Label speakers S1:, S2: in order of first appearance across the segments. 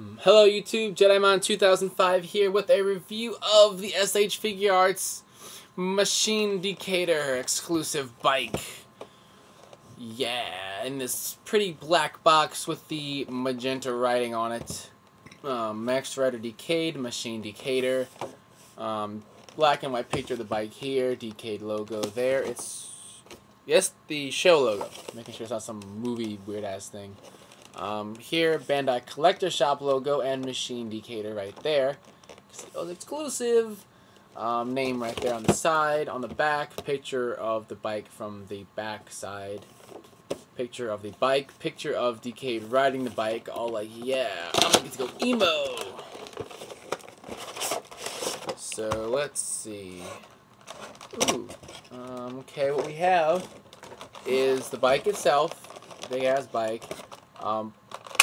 S1: Hello YouTube, JediMon 2005 here with a review of the SH Figuarts Machine Decader exclusive bike. Yeah, in this pretty black box with the magenta writing on it. Um, Masked Rider Decade, Machine Decader. Um, black and white picture of the bike here, Decade logo there. It's, yes, the show logo. Making sure it's not some movie weird ass thing. Um, here, Bandai Collector Shop logo and Machine Decader right there. It's exclusive. Um, name right there on the side. On the back, picture of the bike from the back side. Picture of the bike. Picture of Decade riding the bike. All like, yeah, I'm gonna get to go emo. So, let's see. Ooh. Um, okay, what we have is the bike itself. Big ass bike. Um,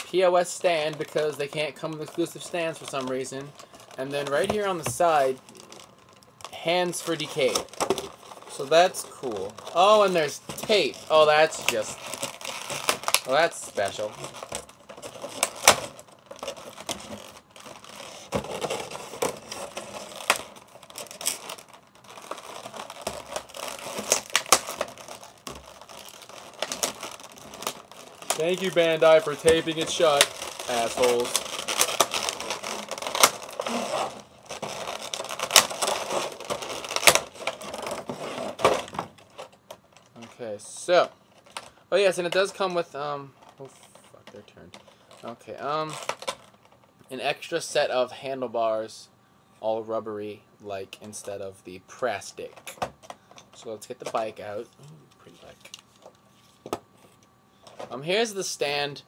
S1: POS stand because they can't come with exclusive stands for some reason. And then right here on the side, hands for Decade. So that's cool. Oh, and there's tape. Oh, that's just... Well, that's special. Thank you, Bandai, for taping it shut, assholes. Okay, so. Oh, yes, and it does come with, um. Oh, fuck, their turn. Okay, um. An extra set of handlebars, all rubbery, like, instead of the plastic. So let's get the bike out. Ooh, pretty bike. Um, here's the stand,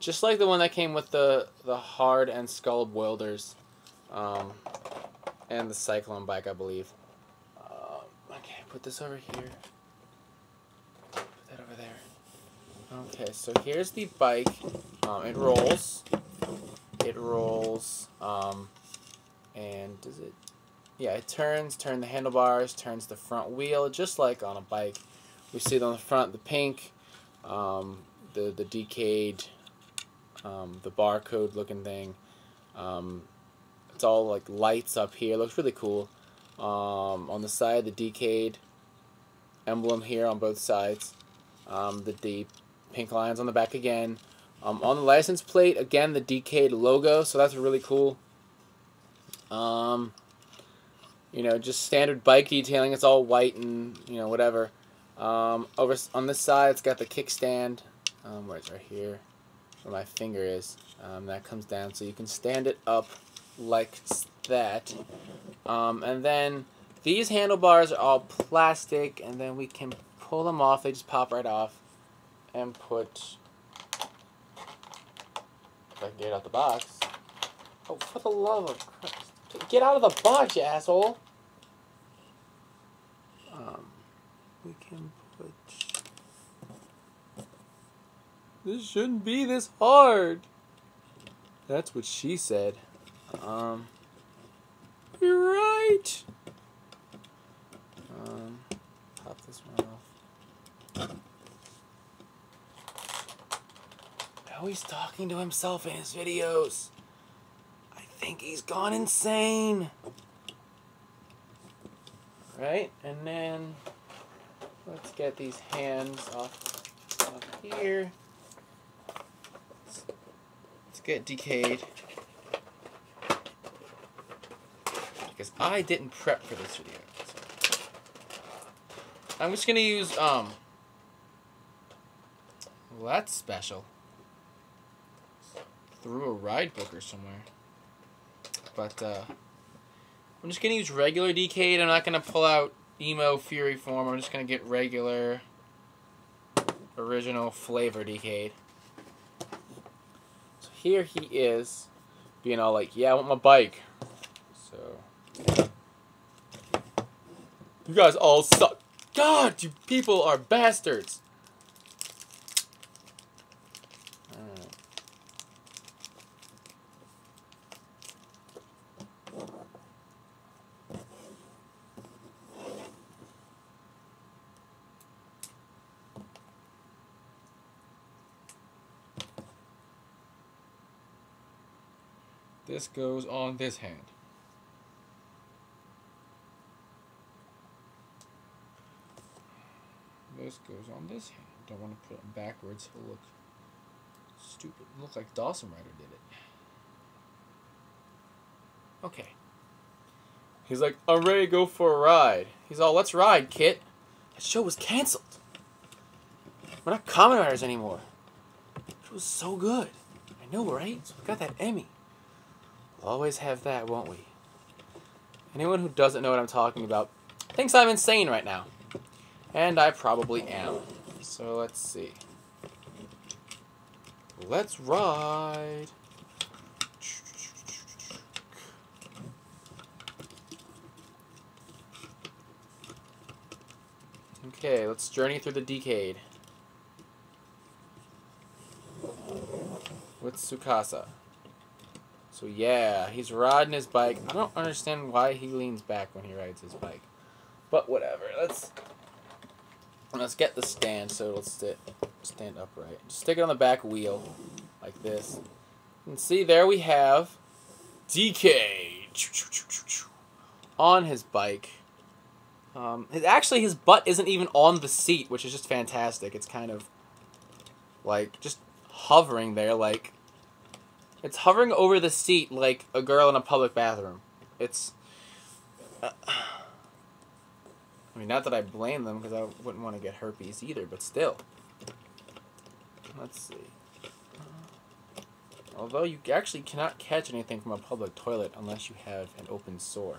S1: just like the one that came with the the hard and skull Boilders, um, and the cyclone bike, I believe. Uh, okay, put this over here. Put that over there. Okay, so here's the bike. Um, it rolls. It rolls. Um, and does it? Yeah, it turns. Turn the handlebars. Turns the front wheel, just like on a bike. We see on the front, the pink. Um, the the decade, um, the barcode looking thing. Um, it's all like lights up here. It looks really cool. Um, on the side, the Decade emblem here on both sides. Um, the the pink lines on the back again. Um, on the license plate, again the Decade logo. So that's really cool. Um, you know, just standard bike detailing. It's all white and you know whatever. Um, over on this side, it's got the kickstand um, where it's right here, where my finger is. Um, that comes down, so you can stand it up like that. Um, and then these handlebars are all plastic, and then we can pull them off. They just pop right off, and put. If I can get it out the box. Oh, for the love of Christ! Get out of the box, you asshole! Um, we can put this shouldn't be this hard. That's what she said. Um, you're right. Um, pop this one off. Now he's talking to himself in his videos. I think he's gone insane. Right? And then let's get these hands off, off here get Decade. Because I didn't prep for this video. So. I'm just going to use, um, well, that's special. Through a ride book or somewhere. But, uh, I'm just going to use regular Decade. I'm not going to pull out Emo Fury form. I'm just going to get regular, original flavor Decade here he is being all like, yeah, I want my bike. So, you guys all suck. God, you people are bastards. This goes on this hand. This goes on this hand. Don't want to put it backwards. It'll look stupid. It'll look like Dawson Rider did it. Okay. He's like, I'm ready to go for a ride. He's all, let's ride, Kit. That show was canceled. We're not Kamen Riders anymore. It was so good. I know, right? We got that Emmy. We'll always have that, won't we? Anyone who doesn't know what I'm talking about thinks I'm insane right now. And I probably am. So let's see. Let's ride. Okay, let's journey through the decade. With Tsukasa. So yeah, he's riding his bike. I don't understand why he leans back when he rides his bike. But whatever. Let's let's get the stand so it'll sit stand upright. Just stick it on the back wheel like this. And see there we have DK on his bike. Um, his, actually, his butt isn't even on the seat, which is just fantastic. It's kind of like just hovering there, like it's hovering over the seat like a girl in a public bathroom. It's. Uh, I mean, not that I blame them because I wouldn't want to get herpes either, but still. Let's see. Although you actually cannot catch anything from a public toilet unless you have an open sore.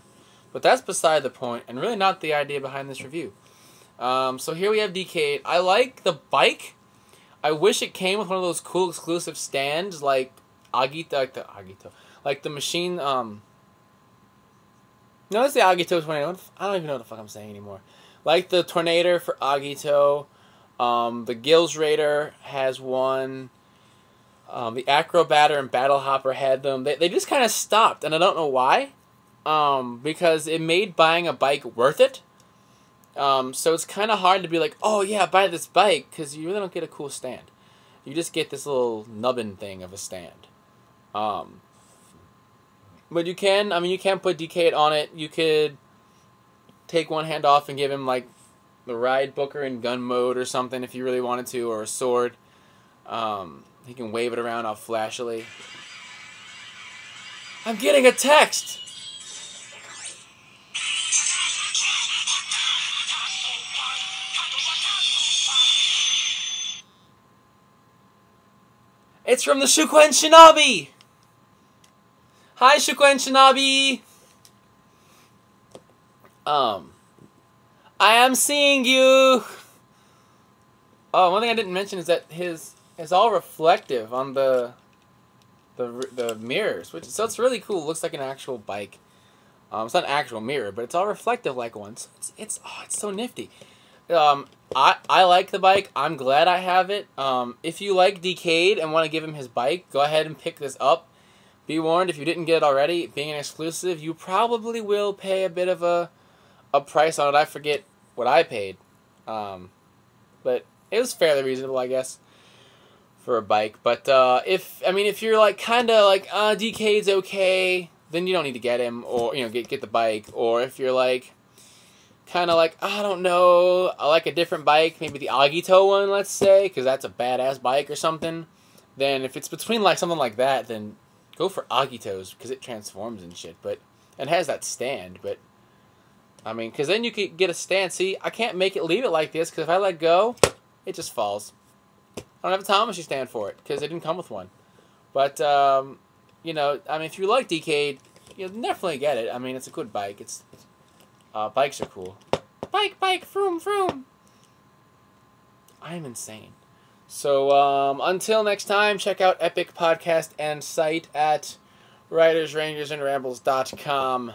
S1: But that's beside the point, and really not the idea behind this review. Um, so here we have DK. I like the bike. I wish it came with one of those cool exclusive stands like Agito, like the Agito, like the machine. Um, no, it's the Agito Tornado. I don't even know what the fuck I'm saying anymore. Like the Tornado for Agito. Um, the Gills Raider has one. Um, the Acrobatter and Battle Hopper had them. They, they just kind of stopped, and I don't know why um, because it made buying a bike worth it. Um, so it's kind of hard to be like, oh yeah, buy this bike, because you really don't get a cool stand. You just get this little nubbin thing of a stand. Um, but you can, I mean, you can put DK on it. You could take one hand off and give him like the ride booker in gun mode or something if you really wanted to, or a sword. Um, he can wave it around all flashily. I'm getting a text! It's from the Shukuen Shinabi! Hi, Shukuen Shinabi! Um, I am seeing you! Oh, one thing I didn't mention is that his is all reflective on the the the mirrors, which so it's really cool. It looks like an actual bike. Um, it's not an actual mirror, but it's all reflective like one. So it's it's oh, it's so nifty. Um, I, I like the bike. I'm glad I have it. Um, if you like Decade and want to give him his bike, go ahead and pick this up. Be warned, if you didn't get it already, being an exclusive, you probably will pay a bit of a, a price on it. I forget what I paid. Um, but it was fairly reasonable, I guess, for a bike. But uh, if, I mean, if you're like kind of like, uh, Decade's okay, then you don't need to get him or, you know, get, get the bike. Or if you're like, kind of like, I don't know, I like a different bike, maybe the Agito one, let's say, because that's a badass bike or something, then if it's between like something like that, then go for Agito's because it transforms and shit, but it has that stand, but I mean, because then you could get a stand. See, I can't make it leave it like this because if I let go, it just falls. I don't have a Tamashii stand for it because it didn't come with one. But, um, you know, I mean, if you like Decade, you'll definitely get it. I mean, it's a good bike. It's uh, bikes are cool. Bike, bike, froom, froom. I'm insane. So um, until next time, check out Epic Podcast and site at ridersrangersandrambles.com.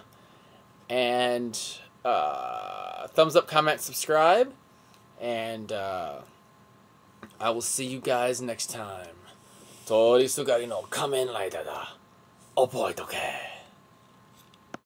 S1: And uh, thumbs up, comment, subscribe. And uh, I will see you guys next time. 通りすがりの仮面ライダーだ。覚えとけ。